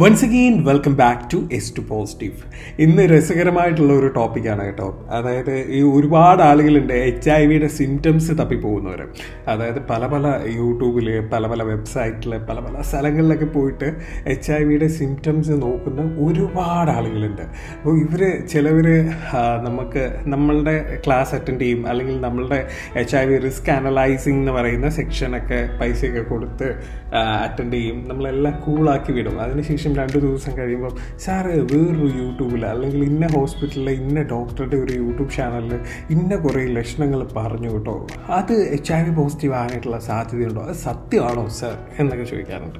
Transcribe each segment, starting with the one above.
Once again welcome back to S two positive ഇന്ന് രസകരമായിട്ടുള്ള ഒരു ടോപ്പിക്കാണ് കേട്ടോ. അതായത് ഈ ഒരുപാട് ആളുകളുണ്ട് എച്ച് ഐ വിയുടെ സിംറ്റംസ് തപ്പിപ്പോകുന്നവർ അതായത് പല പല യൂട്യൂബിൽ പല പല വെബ്സൈറ്റിൽ പല പല സ്ഥലങ്ങളിലൊക്കെ പോയിട്ട് എച്ച് ഐ വിയുടെ സിംറ്റംസ് നോക്കുന്ന ഒരുപാട് ആളുകളുണ്ട്. അപ്പോൾ ഇവർ ചിലവർ നമുക്ക് നമ്മളുടെ ക്ലാസ് അറ്റൻഡ് ചെയ്യും അല്ലെങ്കിൽ നമ്മളുടെ H I V risk analysing എന്ന് പറയുന്ന സെക്ഷനൊക്കെ പൈസയൊക്കെ കൊടുത്ത് അറ്റൻഡ് ചെയ്യും. നമ്മളെല്ലാം കൂളാക്കി വിടും. അതിനുശേഷം രണ്ട് ദിവസം കഴിയുമ്പോൾ സാറ് വേറൊരു യൂട്യൂബിൽ അല്ലെങ്കിൽ ഇന്ന ഹോസ്പിറ്റലിലെ ഇന്ന ഡോക്ടറുടെ ഒരു യൂട്യൂബ് ചാനലിൽ ഇന്ന കുറേ ലക്ഷണങ്ങൾ പറഞ്ഞു കേട്ടോ. അത് എച്ച് ഐ വി പോസിറ്റീവ് ആകാനായിട്ടുള്ള സാധ്യതയുണ്ടോ? അത് സത്യമാണോ സാർ? എന്നൊക്കെ ചോദിക്കാറുണ്ട്.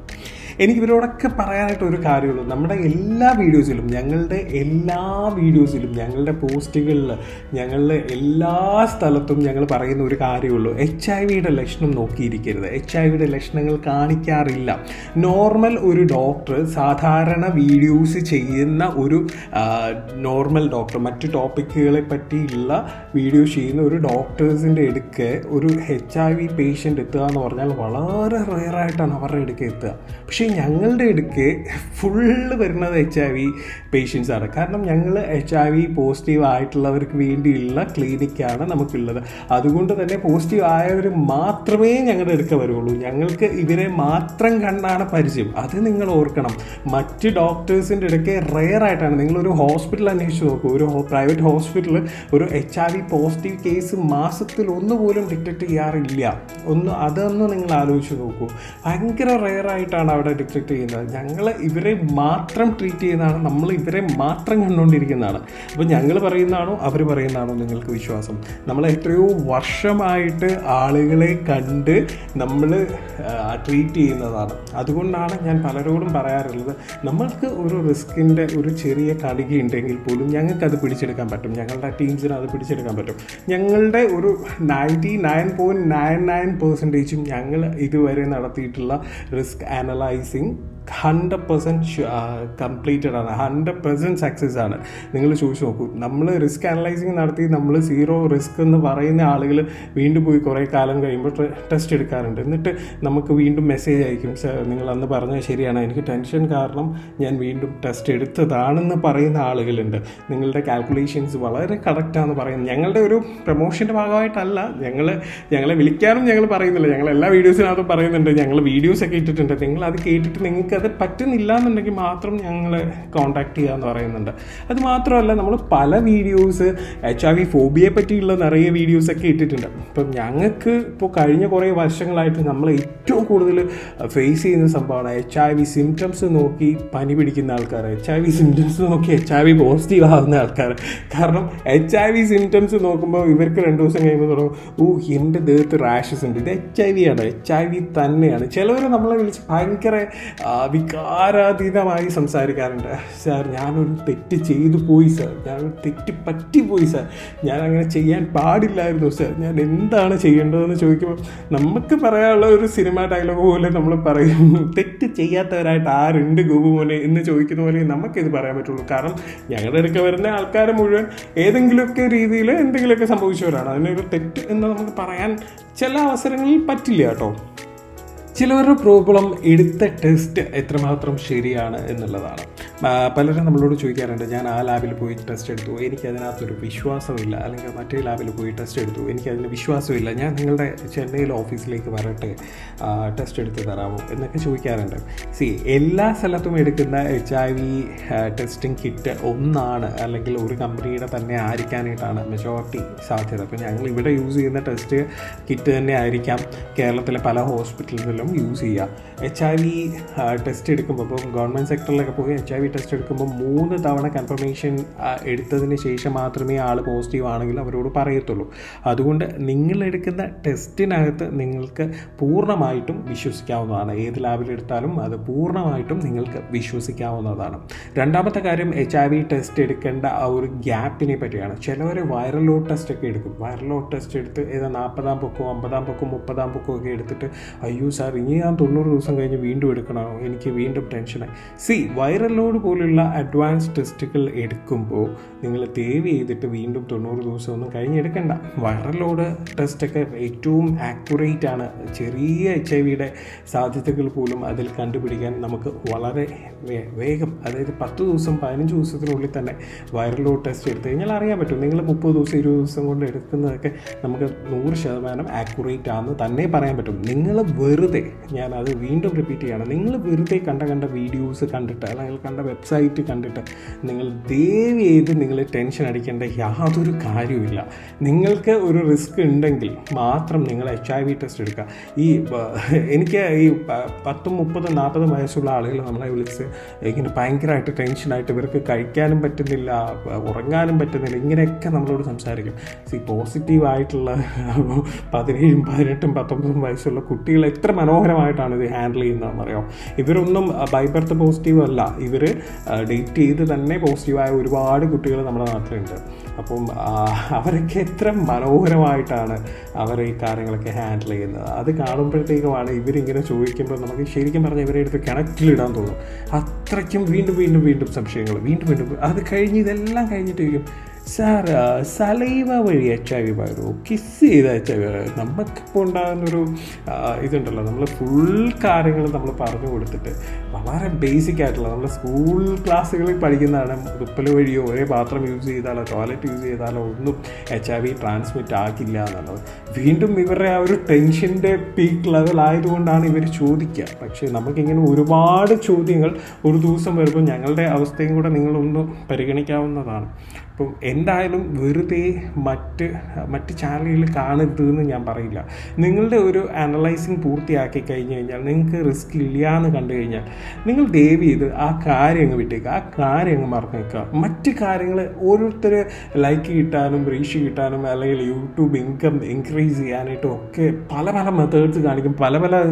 എനിക്ക് ഇവരോടൊക്കെ പറയാനായിട്ട് ഒരു കാര്യമുള്ളൂ. നമ്മുടെ എല്ലാ വീഡിയോസിലും ഞങ്ങളുടെ എല്ലാ വീഡിയോസിലും ഞങ്ങളുടെ പോസ്റ്റുകളിൽ ഞങ്ങളുടെ എല്ലാ സ്ഥലത്തും ഞങ്ങൾ പറയുന്ന ഒരു കാര്യമുള്ളൂ. എച്ച് ഐ വിയുടെ ലക്ഷണം നോക്കിയിരിക്കരുത്. എച്ച് ഐ വിയുടെ ലക്ഷണങ്ങൾ കാണിക്കാറില്ല. നോർമൽ ഒരു ഡോക്ടർ സാധാരണ വീഡിയോസ് ചെയ്യുന്ന ഒരു നോർമൽ ഡോക്ടർ മറ്റ് ടോപ്പിക്കുകളെ പറ്റിയുള്ള വീഡിയോ ചെയ്യുന്ന ഒരു ഡോക്ടേഴ്സിന്റെ അടുക്ക് ഒരു എച്ച് ഐ വി പേഷ്യന്റ് എത്തുക എന്ന് പറഞ്ഞാൽ വളരെ റെയറായിട്ടാണ് അവരുടെ അടുക്ക് എത്തുക. പക്ഷേ ഞങ്ങളുടെ അടുക്ക് ഫുള്ള് വരുന്നത് എച്ച് ഐ വി പേഷ്യൻസ് ആണ്. കാരണം ഞങ്ങൾ എച്ച് ഐ വി പോസിറ്റീവ് ആയിട്ടുള്ളവർക്ക് വേണ്ടിയുള്ള ക്ലിനിക്കാണ് നമുക്കുള്ളത്. അതുകൊണ്ട് തന്നെ പോസിറ്റീവ് ആയവർ മാത്രമേ ഞങ്ങളുടെ അടുക്ക വരുള്ളൂ. ഞങ്ങൾക്ക് ഇവരെ മാത്രം കണ്ടാണ് പരിചയം. അത് നിങ്ങൾ ഓർക്കണം. മറ്റ് ഡോക്ടേഴ്സിന്റെ ഇടയ്ക്ക് റെയർ ആയിട്ടാണ്. നിങ്ങളൊരു ഹോസ്പിറ്റൽ അന്വേഷിച്ച് നോക്കൂ. ഒരു പ്രൈവറ്റ് ഹോസ്പിറ്റലിൽ ഒരു H I V positive case മാസത്തിൽ ഒന്നുപോലും ഡിറ്റക്ട് ചെയ്യാറില്ല. ഒന്ന് അതൊന്ന് നിങ്ങൾ ആലോചിച്ച് നോക്കൂ. ഭയങ്കര റെയർ ആയിട്ടാണ് അവിടെ ഡിറ്റക്ട് ചെയ്യുന്നത്. ഞങ്ങൾ ഇവരെ മാത്രം ട്രീറ്റ് ചെയ്യുന്നതാണ് നമ്മൾ ഇവരെ മാത്രം കണ്ടുകൊണ്ടിരിക്കുന്നതാണ്. അപ്പോൾ ഞങ്ങൾ പറയുന്നതാണോ അവർ പറയുന്നതാണോ നിങ്ങൾക്ക് വിശ്വാസം? നമ്മൾ എത്രയോ വർഷമായിട്ട് ആളുകളെ കണ്ട് നമ്മൾ ട്രീറ്റ് ചെയ്യുന്നതാണ്. അതുകൊണ്ടാണ് ഞാൻ പലരോടും പറയാറുള്ളത് നമ്മൾക്ക് ഒരു റിസ്കിന്റെ ഒരു ചെറിയ കടുക ഉണ്ടെങ്കിൽ പോലും ഞങ്ങൾക്ക് അത് പിടിച്ചെടുക്കാൻ പറ്റും. ഞങ്ങളുടെ ടീംസിന് അത് പിടിച്ചെടുക്കാൻ പറ്റും. ഞങ്ങളുടെ ഒരു ninety nine point nine nine പെർസെന്റേജും ഞങ്ങൾ ഇതുവരെ നടത്തിയിട്ടുള്ള risk analysing hundred percent completed ആണ്. ഹൺഡ്രഡ് പെർസെന്റ് സക്സസ് ആണ്. നിങ്ങൾ ചോദിച്ചു നോക്കൂ. നമ്മൾ റിസ്ക് അനലൈസിങ് നടത്തി നമ്മൾ സീറോ റിസ്ക് എന്ന് പറയുന്ന ആളുകൾ വീണ്ടും പോയി കുറേ കാലം കഴിയുമ്പോൾ ടെസ്റ്റ് എടുക്കാറുണ്ട്. എന്നിട്ട് നമുക്ക് വീണ്ടും മെസ്സേജ് അയക്കും. സർ നിങ്ങൾ അന്ന് പറഞ്ഞത് ശരിയാണ്. എനിക്ക് ടെൻഷൻ കാരണം ഞാൻ വീണ്ടും ടെസ്റ്റ് എടുത്തതാണെന്ന് പറയുന്ന ആളുകളുണ്ട്. നിങ്ങളുടെ കാൽക്കുലേഷൻസ് വളരെ കറക്റ്റാണെന്ന് പറയുന്നത് ഞങ്ങളുടെ ഒരു പ്രൊമോഷന്റെ ഭാഗമായിട്ടല്ല. ഞങ്ങൾ ഞങ്ങളെ വിളിക്കാനും ഞങ്ങൾ പറയുന്നില്ല. ഞങ്ങൾ എല്ലാ വീഡിയോസിനകത്തും പറയുന്നുണ്ട്. ഞങ്ങൾ വീഡിയോസൊക്കെ ഇട്ടിട്ടുണ്ട്. നിങ്ങൾ അത് കേട്ടിട്ട് നിങ്ങൾക്ക് അത് പറ്റുന്നില്ല എന്നുണ്ടെങ്കിൽ മാത്രം ഞങ്ങൾ കോൺടാക്ട് ചെയ്യുക എന്ന് പറയുന്നുണ്ട്. അത് മാത്രമല്ല നമ്മൾ പല വീഡിയോസ് എച്ച് ഐ വി ഫോബിയെ പറ്റിയുള്ള നിറയെ വീഡിയോസൊക്കെ ഇട്ടിട്ടുണ്ട്. ഇപ്പം ഞങ്ങൾക്ക് ഇപ്പോൾ കഴിഞ്ഞ കുറേ വർഷങ്ങളായിട്ട് നമ്മൾ ഏറ്റവും കൂടുതൽ ഫേസ് ചെയ്യുന്ന സംഭവമാണ് എച്ച് ഐ വി സിംറ്റംസ് നോക്കി പനി പിടിക്കുന്ന ആൾക്കാർ എച്ച് ഐ വി സിംറ്റംസ് നോക്കി എച്ച് ഐ വി പോസിറ്റീവ് ആവുന്ന ആൾക്കാർ കാരണം എച്ച് ഐ വി സിംറ്റംസ് നോക്കുമ്പോൾ ഇവർക്ക് രണ്ട് ദിവസം കഴിയുമ്പോൾ തുടങ്ങും ഓ എന്റെ ദേഹത്ത് റാഷസ് ഉണ്ട്. ഇത് എച്ച് ഐ വി ആണ്. എച്ച് ഐ വി തന്നെയാണ്. ചിലവർ നമ്മളെ വിളിച്ച് ഭയങ്കര വികാരാതീതമായി സംസാരിക്കാറുണ്ട്. സാർ ഞാനൊരു തെറ്റ് ചെയ്തു പോയി സാർ. ഞാനൊരു തെറ്റ് പറ്റിപ്പോയി സാർ. ഞാൻ അങ്ങനെ ചെയ്യാൻ പാടില്ലായിരുന്നു സാർ. ഞാൻ എന്താണ് ചെയ്യേണ്ടതെന്ന് ചോദിക്കുമ്പോൾ നമുക്ക് പറയാനുള്ള ഒരു സിനിമ ഡയലോഗ് പോലെ നമ്മൾ പറയും. തെറ്റ് ചെയ്യാത്തവരായിട്ട് ആരുണ്ട് ഗോപു മോനെ എന്ന് ചോദിക്കുന്ന പോലെ നമുക്കിത് പറയാൻ പറ്റുള്ളൂ. കാരണം ഞങ്ങളുടെ അടുക്ക വരുന്ന ആൾക്കാർ മുഴുവൻ ഏതെങ്കിലുമൊക്കെ രീതിയിൽ എന്തെങ്കിലുമൊക്കെ സംഭവിച്ചവരാണ്. അതിനൊരു തെറ്റ് എന്ന് നമുക്ക് പറയാൻ ചില അവസരങ്ങളിൽ പറ്റില്ല കേട്ടോ. ചിലവരുടെ പ്രോബ്ലം എടുത്ത ടെസ്റ്റ് എത്രമാത്രം ശരിയാണ് എന്നുള്ളതാണ്. പലരും നമ്മളോട് ചോദിക്കാറുണ്ട് ഞാൻ ആ ലാബിൽ പോയി ടെസ്റ്റ് എടുത്തു. എനിക്കതിനകത്തൊരു വിശ്വാസമില്ല. അല്ലെങ്കിൽ മറ്റേ ലാബിൽ പോയി ടെസ്റ്റ് എടുത്തു. എനിക്കതിന് വിശ്വാസമില്ല. ഞാൻ നിങ്ങളുടെ ചെന്നൈയിൽ ഓഫീസിലേക്ക് വരട്ടെ ടെസ്റ്റ് എടുത്ത് തരാമോ എന്നൊക്കെ ചോദിക്കാറുണ്ട്. സി എല്ലാ സ്ഥലത്തും എടുക്കുന്ന H I V testing kit ഒന്നാണ്. അല്ലെങ്കിൽ ഒരു കമ്പനിയുടെ തന്നെ ആയിരിക്കാനായിട്ടാണ് മെജോറിറ്റി സാധ്യത. അപ്പോൾ ഞങ്ങൾ ഇവിടെ യൂസ് ചെയ്യുന്ന ടെസ്റ്റ് കിറ്റ് തന്നെ ആയിരിക്കാം. കേരളത്തിലെ പല ഹോസ്പിറ്റലുകളിലും യൂസ് ചെയ്യുക എച്ച് ഐ വി ടെസ്റ്റ് എടുക്കുമ്പോൾ ഇപ്പോൾ ഗവൺമെന്റ് സെക്ടറിലൊക്കെ പോയി എച്ച് ഐ വി ടെസ്റ്റ് എടുക്കുമ്പോൾ മൂന്ന് തവണ കൺഫർമേഷൻ എടുത്തതിന് ശേഷം മാത്രമേ ആൾ പോസിറ്റീവ് ആണെങ്കിൽ അവരോട് പറയത്തുള്ളൂ. അതുകൊണ്ട് നിങ്ങൾ എടുക്കുന്ന ടെസ്റ്റിനകത്ത് നിങ്ങൾക്ക് പൂർണമായിട്ടും വിശ്വസിക്കാവുന്നതാണ്. ഏത് ലാബിലെടുത്താലും അത് പൂർണമായിട്ടും നിങ്ങൾക്ക് വിശ്വസിക്കാവുന്നതാണ്. രണ്ടാമത്തെ കാര്യം എച്ച് ഐ വി ടെസ്റ്റ് എടുക്കേണ്ട ആ ഒരു ഗ്യാപ്പിനെ പറ്റിയാണ്. ചിലവർ വൈറൽ ലോഡ് ടെസ്റ്റ് ഒക്കെ എടുക്കും. വൈറൽ ലോഡ് ടെസ്റ്റ് എടുത്ത് ഏതാ നാൽപ്പതാം പൊക്കോ അമ്പതാം പൊക്കോ മുപ്പതാം പൊക്കോ ഒക്കെ എടുത്തിട്ട് അയ്യോ സാർ ഇനി ഞാൻ തൊണ്ണൂറ് ദിവസം കഴിഞ്ഞ് വീണ്ടും എടുക്കണോ? എനിക്ക് വീണ്ടും ടെൻഷനായി സി വൈറൽ ലോഡ് പോലുള്ള അഡ്വാൻസ് ടെസ്റ്റുകൾ എടുക്കുമ്പോൾ നിങ്ങൾ തേവ് ചെയ്തിട്ട് വീണ്ടും തൊണ്ണൂറ് ദിവസമൊന്നും കഴിഞ്ഞെടുക്കണ്ട. വൈറൽ ലോഡ് ടെസ്റ്റൊക്കെ ഏറ്റവും ആക്യുറേറ്റ് ആണ്. ചെറിയ എച്ച് ഐ വിയുടെ സാധ്യതകൾ പോലും അതിൽ കണ്ടുപിടിക്കാൻ നമുക്ക് വളരെ വേഗം അതായത് പത്ത് ദിവസം പതിനഞ്ച് ദിവസത്തിനുള്ളിൽ തന്നെ വൈറൽ ലോഡ് ടെസ്റ്റ് എടുത്തു കഴിഞ്ഞാൽ അറിയാൻ പറ്റും. നിങ്ങൾ മുപ്പത് ദിവസം ഇരുപത് ദിവസം കൊണ്ട് എടുക്കുന്നതൊക്കെ നമുക്ക് നൂറ് ശതമാനം ആക്യുറേറ്റ് ആണെന്ന് തന്നെ പറയാൻ പറ്റും. നിങ്ങൾ വെറുതെ ഞാൻ അത് വീണ്ടും റിപ്പീറ്റ് ചെയ്യണം. നിങ്ങൾ വെറുതെ കണ്ട കണ്ട വീഡിയോസ് കണ്ടിട്ട് അല്ലെങ്കിൽ കണ്ട വെബ്സൈറ്റ് കണ്ടിട്ട് നിങ്ങൾ ദേവി ചെയ്ത് നിങ്ങൾ ടെൻഷൻ അടിക്കേണ്ട യാതൊരു കാര്യവുമില്ല. നിങ്ങൾക്ക് ഒരു റിസ്ക് ഉണ്ടെങ്കിൽ മാത്രം നിങ്ങൾ എച്ച് ഐ വി ടെസ്റ്റ് എടുക്കുക. ഈ എനിക്ക് ഈ പത്തും മുപ്പതും നാൽപ്പതും വയസ്സുള്ള ആളുകൾ നമ്മളെ വിളിച്ച് ഇങ്ങനെ ഭയങ്കരമായിട്ട് ടെൻഷനായിട്ട് ഇവർക്ക് കഴിക്കാനും പറ്റുന്നില്ല ഉറങ്ങാനും പറ്റുന്നില്ല ഇങ്ങനെയൊക്കെ നമ്മളോട് സംസാരിക്കും. ഈ പോസിറ്റീവായിട്ടുള്ള പതിനേഴും പതിനെട്ടും പത്തൊമ്പതും വയസ്സുള്ള കുട്ടികൾ എത്ര മനോഹരമായിട്ടാണ് ഇത് ഹാൻഡിൽ ചെയ്യുന്നതെന്ന് അറിയാം ഇവരൊന്നും ബൈബർത്ത് പോസിറ്റീവ് അല്ല. ഇവർ ഡേറ്റ് ചെയ്ത് തന്നെ പോസിറ്റീവായ ഒരുപാട് കുട്ടികൾ നമ്മുടെ നാട്ടിലുണ്ട്. അപ്പം അവരൊക്കെ എത്ര മനോഹരമായിട്ടാണ് അവർ ഈ കാര്യങ്ങളൊക്കെ ഹാൻഡിൽ ചെയ്യുന്നത്. അത് കാണുമ്പോഴത്തേക്കുമാണ് ഇവരിങ്ങനെ ചോദിക്കുമ്പോൾ നമുക്ക് ശരിക്കും പറഞ്ഞാൽ ഇവരെ എടുത്ത് കിണറ്റിലിടാൻ തോന്നും. അത്രയ്ക്കും വീണ്ടും വീണ്ടും വീണ്ടും സംശയങ്ങൾ വീണ്ടും വീണ്ടും. അത് കഴിഞ്ഞ് ഇതെല്ലാം കഴിഞ്ഞിട്ടിരിക്കും. സാർ സലൈവ വഴി എച്ച് ഐ വി പകരുമോ കിസ് ചെയ്ത എച്ച് ഐ വി നമുക്കിപ്പോൾ ഉണ്ടാകുന്നൊരു ഇതുണ്ടല്ലോ നമ്മൾ ഫുൾ കാര്യങ്ങൾ നമ്മൾ പറഞ്ഞു കൊടുത്തിട്ട്. വളരെ ബേസിക് ആയിട്ടുള്ള നമ്മൾ സ്കൂൾ ക്ലാസ്സുകളിൽ പഠിക്കുന്നതാണ്. തുപ്പൽ വഴിയോ ഒരേ പാത്രം യൂസ് ചെയ്താലോ ടോയ്ലറ്റ് യൂസ് ചെയ്താലോ ഒന്നും എച്ച് ഐ വി ട്രാൻസ്മിറ്റ് ആക്കില്ല എന്നുള്ളത്. വീണ്ടും ഇവരുടെ ആ ഒരു ടെൻഷന്റെ പീക്ക് ലെവൽ ആയതുകൊണ്ടാണ് ഇവർ ചോദിക്കുക പക്ഷേ നമുക്കിങ്ങനെ ഒരുപാട് ചോദ്യങ്ങൾ ഒരു ദിവസം വരുമ്പോൾ ഞങ്ങളുടെ അവസ്ഥയും കൂടെ നിങ്ങളൊന്ന് പരിഗണിക്കാവുന്നതാണ്. അപ്പം എന്തായാലും വെറുതെ മറ്റ് മറ്റ് ചാനലുകൾ കാണരുത് എന്ന് ഞാൻ പറയില്ല. നിങ്ങളുടെ ഒരു അനലൈസിങ് പൂർത്തിയാക്കി കഴിഞ്ഞ് കഴിഞ്ഞാൽ നിങ്ങൾക്ക് റിസ്ക് ഇല്ല എന്ന് കണ്ടു കഴിഞ്ഞാൽ നിങ്ങൾ ദയവ് ചെയ്ത് ആ കാര്യം അങ്ങ് വിട്ടേക്കുക ആ കാര്യം അങ്ങ് മറന്നു വെക്കുക. മറ്റ് കാര്യങ്ങൾ ഓരോരുത്തർ ലൈക്ക് കിട്ടാനും റീച്ച് കിട്ടാനും അല്ലെങ്കിൽ യൂട്യൂബ് ഇൻകം ഇൻക്രീസ് ചെയ്യാനായിട്ടും ഒക്കെ പല പല മെത്തേഡ്സ് കാണിക്കും പല പല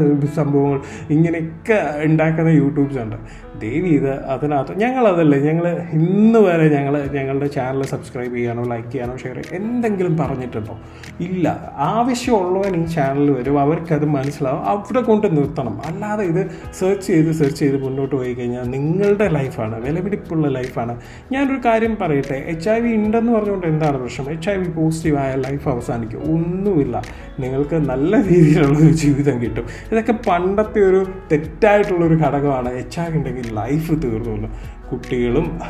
സംഭവങ്ങൾ ഇങ്ങനെയൊക്കെ ഉണ്ടാക്കുന്ന യൂട്യൂബ്സ് ഉണ്ട്. ദയവ് ചെയ്ത് അതിനകത്ത് ഞങ്ങളതല്ലേ ഞങ്ങൾ ഇന്ന് വരെ ഞങ്ങൾ ഞങ്ങളുടെ ചാനൽ സബ്സ്ക്രൈബ് ചെയ്യാനോ ലൈക്ക് ചെയ്യാനോ ഷെയർ ചെയ്യാനോ എന്തെങ്കിലും പറഞ്ഞിട്ടുണ്ടോ? ഇല്ല. ആവശ്യമുള്ളവൻ ഈ ചാനലിൽ വരും അവർക്കത് മനസ്സിലാവും അവിടെ കൊണ്ട് നിർത്തണം. അല്ലാതെ ഇത് സെർച്ച് ചെയ്ത് സെർച്ച് ചെയ്ത് മുന്നോട്ട് പോയി കഴിഞ്ഞാൽ നിങ്ങളുടെ ലൈഫാണ് വിലപിടിപ്പുള്ള ലൈഫാണ് ഞാനൊരു കാര്യം പറയട്ടെ എച്ച് ഐ വി ഉണ്ടെന്ന് പറഞ്ഞുകൊണ്ട് എന്താണ് പ്രശ്നം? എച്ച് ഐ വി പോസിറ്റീവായ ലൈഫ് അവസാനിക്കും. ഒന്നുമില്ല. നിങ്ങൾക്ക് നല്ല രീതിയിലുള്ള ജീവിതം കിട്ടും. ഇതൊക്കെ പണ്ടത്തെ ഒരു തെറ്റായിട്ടുള്ളൊരു ഘടകമാണ് എച്ച് ഐ വി ഉണ്ടെങ്കിൽ ലൈഫ് തീർന്നു കുട്ടികളും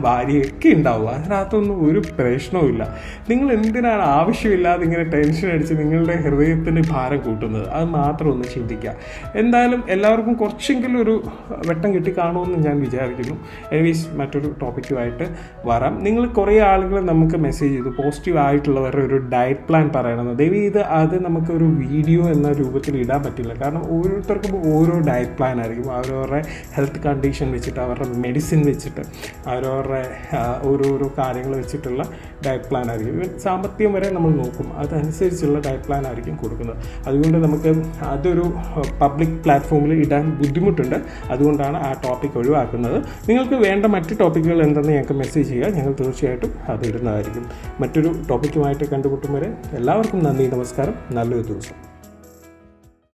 ഭാര്യയൊക്കെ ഉണ്ടാവും അതിനകത്തൊന്നും ഒരു പ്രശ്നവും ഇല്ല. നിങ്ങൾ എന്തിനാണ് ആവശ്യമില്ലാതെ ഇങ്ങനെ ടെൻഷൻ അടിച്ച് നിങ്ങളുടെ ഹൃദയത്തിന് ഭാരം കൂട്ടുന്നത്? അത് മാത്രം ഒന്ന് ചിന്തിക്കുക. എന്തായാലും എല്ലാവർക്കും കുറച്ചെങ്കിലും ഒരു വെട്ടം കിട്ടി കാണുമെന്ന് ഞാൻ വിചാരിക്കുന്നു. എനിവേസ് മറ്റൊരു ടോപ്പിക്കുമായിട്ട് വരാം. നിങ്ങൾ കുറേ ആളുകൾ നമുക്ക് മെസ്സേജ് ചെയ്തു. പോസിറ്റീവ് ആയിട്ടുള്ളവരുടെ ഒരു ഡയറ്റ് പ്ലാൻ പറയണമെന്ന്. ദയവ് ഇത് അത് നമുക്കൊരു വീഡിയോ എന്ന രൂപത്തിൽ ഇടാൻ പറ്റില്ല. കാരണം ഓരോരുത്തർക്കും ഓരോ ഡയറ്റ് പ്ലാൻ ആയിരിക്കും. അവരവരുടെ ഹെൽത്ത് കണ്ടീഷൻ വെച്ചിട്ട് അവരുടെ മെഡിസിൻ വെച്ചിട്ട് അവരവരുടെ ഓരോരോ കാര്യങ്ങൾ വെച്ചിട്ടുള്ള ഡയറ്റ് പ്ലാൻ ആയിരിക്കും. ഇവൻ സാമ്പത്തികം വരെ നമ്മൾ നോക്കും. അതനുസരിച്ചുള്ള ഡയറ്റ് പ്ലാൻ ആയിരിക്കും കൊടുക്കുന്നത്. അതുകൊണ്ട് നമുക്ക് അതൊരു പബ്ലിക് പ്ലാറ്റ്ഫോമിൽ ഇടാൻ ബുദ്ധിമുട്ടുണ്ട്. അതുകൊണ്ടാണ് ആ ടോപ്പിക് ഒഴിവാക്കുന്നത്. നിങ്ങൾക്ക് വേണ്ട മറ്റ് ടോപ്പിക്കുകൾ എന്തെന്ന് ഞങ്ങൾക്ക് മെസ്സേജ് ചെയ്യുക. ഞങ്ങൾ തീർച്ചയായിട്ടും അത് ഇടുന്നതായിരിക്കും. മറ്റൊരു ടോപ്പിക്കുമായിട്ട് കണ്ടുമുട്ടും വരെ എല്ലാവർക്കും നന്ദി നമസ്കാരം. നല്ലൊരു ദിവസം.